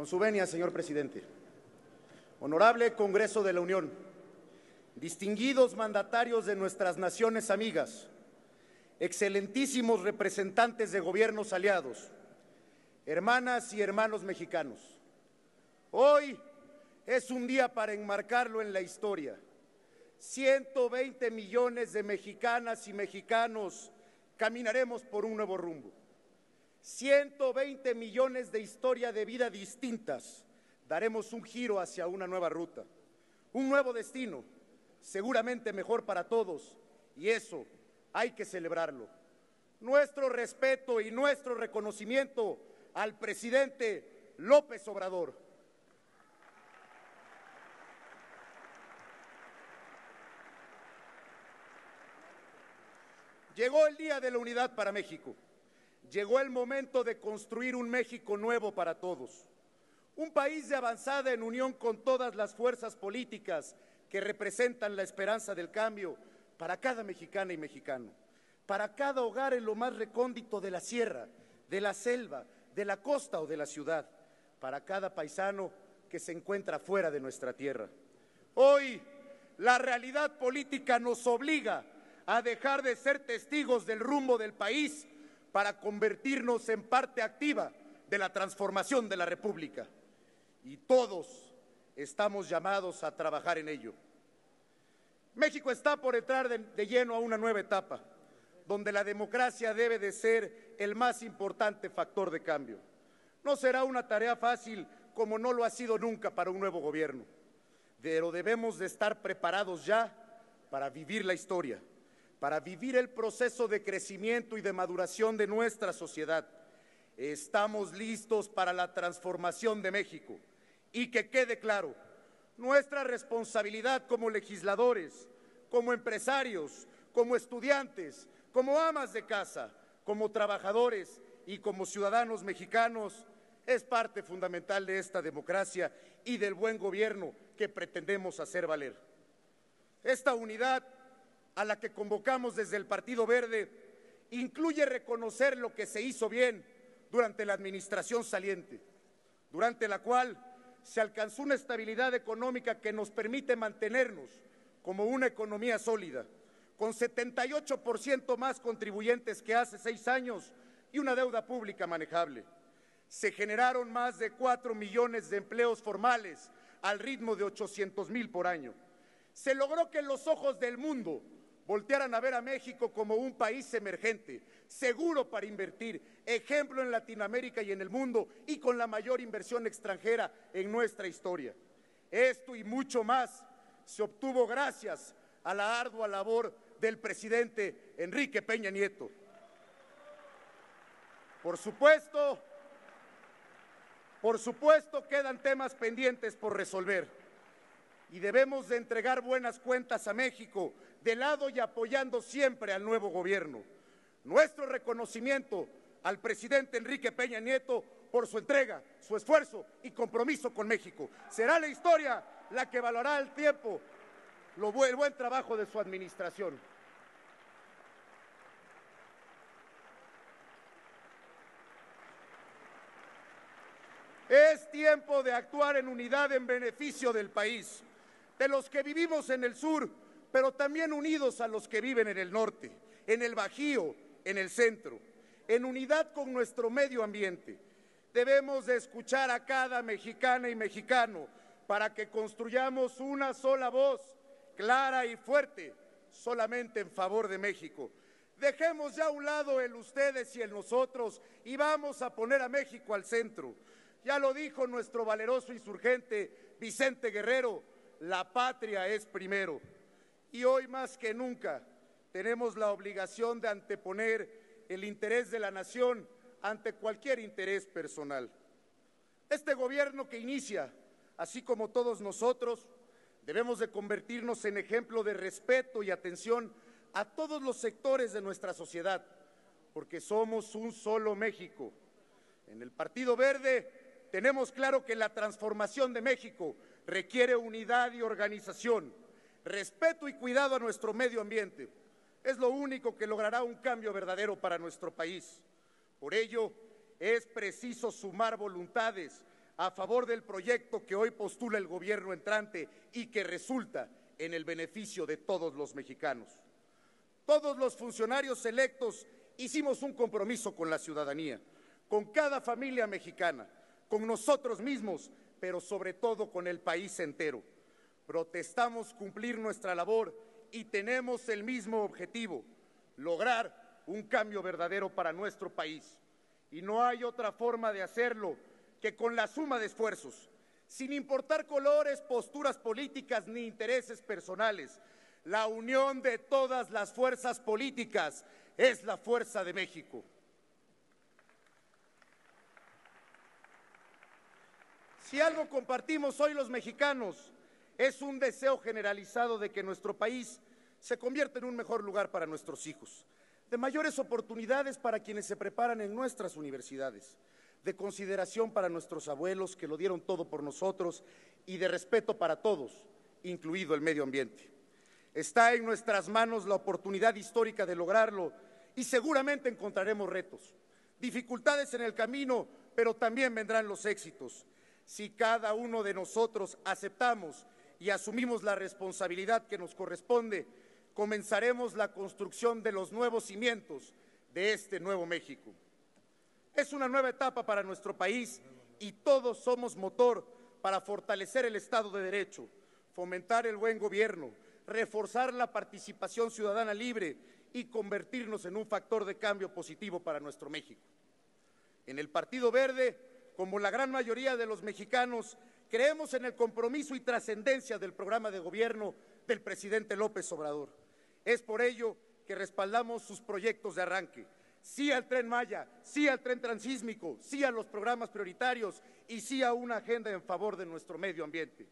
Con su venia, señor presidente. Honorable Congreso de la Unión, distinguidos mandatarios de nuestras naciones amigas, excelentísimos representantes de gobiernos aliados, hermanas y hermanos mexicanos. Hoy es un día para enmarcarlo en la historia. 120 millones de mexicanas y mexicanos caminaremos por un nuevo rumbo. 120 millones de historia de vida distintas daremos un giro hacia una nueva ruta, un nuevo destino, seguramente mejor para todos, y eso hay que celebrarlo. Nuestro respeto y nuestro reconocimiento al presidente López Obrador. Llegó el día de la unidad para México. Llegó el momento de construir un México nuevo para todos. Un país de avanzada en unión con todas las fuerzas políticas que representan la esperanza del cambio para cada mexicana y mexicano, para cada hogar en lo más recóndito de la sierra, de la selva, de la costa o de la ciudad, para cada paisano que se encuentra fuera de nuestra tierra. Hoy la realidad política nos obliga a dejar de ser testigos del rumbo del país para convertirnos en parte activa de la transformación de la República. Y todos estamos llamados a trabajar en ello. México está por entrar de, de, lleno a una nueva etapa, donde la democracia debe de ser el más importante factor de cambio. No será una tarea fácil como no lo ha sido nunca para un nuevo gobierno, pero debemos de estar preparados ya para vivir la historia para vivir el proceso de crecimiento y de maduración de nuestra sociedad. Estamos listos para la transformación de México. Y que quede claro, nuestra responsabilidad como legisladores, como empresarios, como estudiantes, como amas de casa, como trabajadores y como ciudadanos mexicanos es parte fundamental de esta democracia y del buen gobierno que pretendemos hacer valer. Esta unidad a la que convocamos desde el Partido Verde incluye reconocer lo que se hizo bien durante la administración saliente, durante la cual se alcanzó una estabilidad económica que nos permite mantenernos como una economía sólida, con 78% más contribuyentes que hace seis años y una deuda pública manejable. Se generaron más de cuatro millones de empleos formales al ritmo de 800 mil por año. Se logró que en los ojos del mundo voltearan a ver a México como un país emergente, seguro para invertir, ejemplo en Latinoamérica y en el mundo y con la mayor inversión extranjera en nuestra historia. Esto y mucho más se obtuvo gracias a la ardua labor del presidente Enrique Peña Nieto. Por supuesto, por supuesto quedan temas pendientes por resolver y debemos de entregar buenas cuentas a México de lado y apoyando siempre al nuevo gobierno. Nuestro reconocimiento al presidente Enrique Peña Nieto por su entrega, su esfuerzo y compromiso con México. Será la historia la que valorará el tiempo lo el buen trabajo de su administración. Es tiempo de actuar en unidad en beneficio del país, de los que vivimos en el sur, pero también unidos a los que viven en el norte, en el Bajío, en el centro, en unidad con nuestro medio ambiente. Debemos de escuchar a cada mexicana y mexicano para que construyamos una sola voz, clara y fuerte, solamente en favor de México. Dejemos ya a un lado el ustedes y el nosotros y vamos a poner a México al centro. Ya lo dijo nuestro valeroso insurgente Vicente Guerrero, la patria es primero. Y hoy más que nunca tenemos la obligación de anteponer el interés de la nación ante cualquier interés personal. Este gobierno que inicia, así como todos nosotros, debemos de convertirnos en ejemplo de respeto y atención a todos los sectores de nuestra sociedad, porque somos un solo México. En el Partido Verde tenemos claro que la transformación de México requiere unidad y organización respeto y cuidado a nuestro medio ambiente. Es lo único que logrará un cambio verdadero para nuestro país. Por ello, es preciso sumar voluntades a favor del proyecto que hoy postula el gobierno entrante y que resulta en el beneficio de todos los mexicanos. Todos los funcionarios electos hicimos un compromiso con la ciudadanía, con cada familia mexicana, con nosotros mismos, pero sobre todo con el país entero. Protestamos cumplir nuestra labor y tenemos el mismo objetivo, lograr un cambio verdadero para nuestro país. Y no hay otra forma de hacerlo que con la suma de esfuerzos, sin importar colores, posturas políticas ni intereses personales, la unión de todas las fuerzas políticas es la fuerza de México. Si algo compartimos hoy los mexicanos es un deseo generalizado de que nuestro país se convierta en un mejor lugar para nuestros hijos, de mayores oportunidades para quienes se preparan en nuestras universidades, de consideración para nuestros abuelos que lo dieron todo por nosotros y de respeto para todos, incluido el medio ambiente. Está en nuestras manos la oportunidad histórica de lograrlo y seguramente encontraremos retos, dificultades en el camino, pero también vendrán los éxitos. Si cada uno de nosotros aceptamos y asumimos la responsabilidad que nos corresponde, comenzaremos la construcción de los nuevos cimientos de este nuevo México. Es una nueva etapa para nuestro país y todos somos motor para fortalecer el Estado de Derecho, fomentar el buen gobierno, reforzar la participación ciudadana libre y convertirnos en un factor de cambio positivo para nuestro México. En el Partido Verde, como la gran mayoría de los mexicanos, creemos en el compromiso y trascendencia del programa de gobierno del presidente López Obrador. Es por ello que respaldamos sus proyectos de arranque. Sí al tren Maya, sí al tren transísmico, sí a los programas prioritarios y sí a una agenda en favor de nuestro medio ambiente.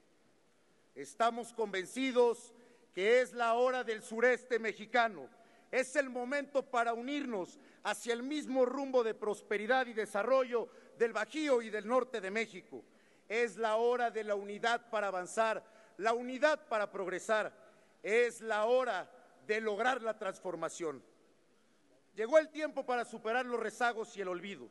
Estamos convencidos que es la hora del sureste mexicano. Es el momento para unirnos hacia el mismo rumbo de prosperidad y desarrollo del Bajío y del norte de México. Es la hora de la unidad para avanzar, la unidad para progresar. Es la hora de lograr la transformación. Llegó el tiempo para superar los rezagos y el olvido,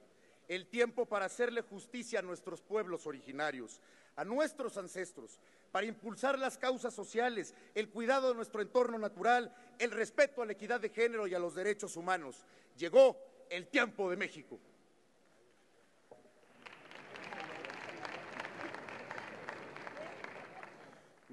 el tiempo para hacerle justicia a nuestros pueblos originarios, a nuestros ancestros, para impulsar las causas sociales, el cuidado de nuestro entorno natural, el respeto a la equidad de género y a los derechos humanos. Llegó el tiempo de México.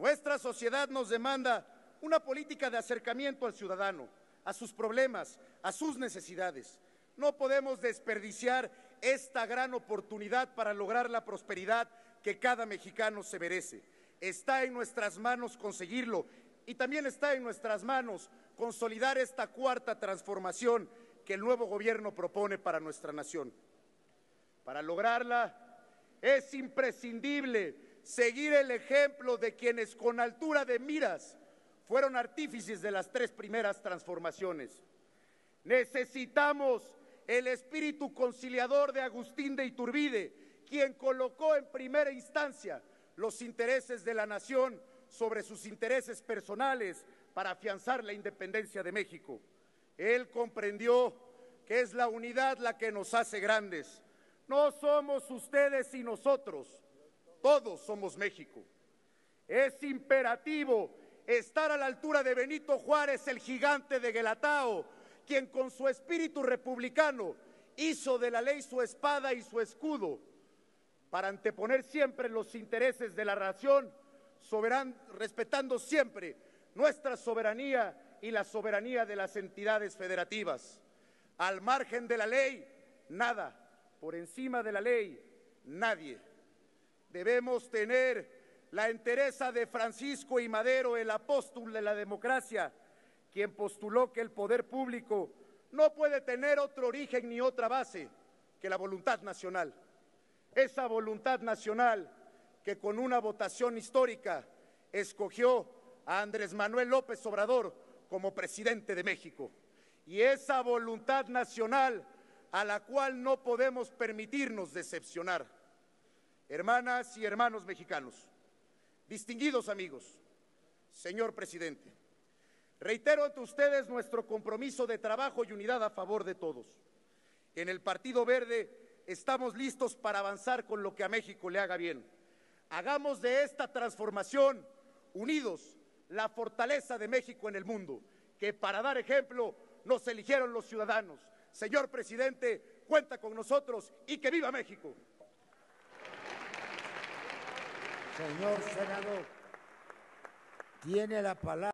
Nuestra sociedad nos demanda una política de acercamiento al ciudadano, a sus problemas, a sus necesidades. No podemos desperdiciar esta gran oportunidad para lograr la prosperidad que cada mexicano se merece. Está en nuestras manos conseguirlo y también está en nuestras manos consolidar esta cuarta transformación que el nuevo gobierno propone para nuestra nación. Para lograrla es imprescindible seguir el ejemplo de quienes con altura de miras fueron artífices de las tres primeras transformaciones. Necesitamos el espíritu conciliador de Agustín de Iturbide, quien colocó en primera instancia los intereses de la nación sobre sus intereses personales para afianzar la independencia de México. Él comprendió que es la unidad la que nos hace grandes. No somos ustedes y nosotros, todos somos México. Es imperativo estar a la altura de Benito Juárez, el gigante de Guelatao, quien con su espíritu republicano hizo de la ley su espada y su escudo para anteponer siempre los intereses de la nación, respetando siempre nuestra soberanía y la soberanía de las entidades federativas. Al margen de la ley, nada. Por encima de la ley, nadie. Debemos tener la entereza de Francisco y Madero, el apóstol de la democracia, quien postuló que el poder público no puede tener otro origen ni otra base que la voluntad nacional esa voluntad nacional que con una votación histórica escogió a Andrés Manuel López Obrador como presidente de México. Y esa voluntad nacional a la cual no podemos permitirnos decepcionar. Hermanas y hermanos mexicanos, distinguidos amigos, señor presidente, reitero ante ustedes nuestro compromiso de trabajo y unidad a favor de todos. En el Partido Verde estamos listos para avanzar con lo que a México le haga bien. Hagamos de esta transformación, unidos, la fortaleza de México en el mundo, que para dar ejemplo nos eligieron los ciudadanos. Señor presidente, cuenta con nosotros y que viva México. Señor senador, tiene la palabra.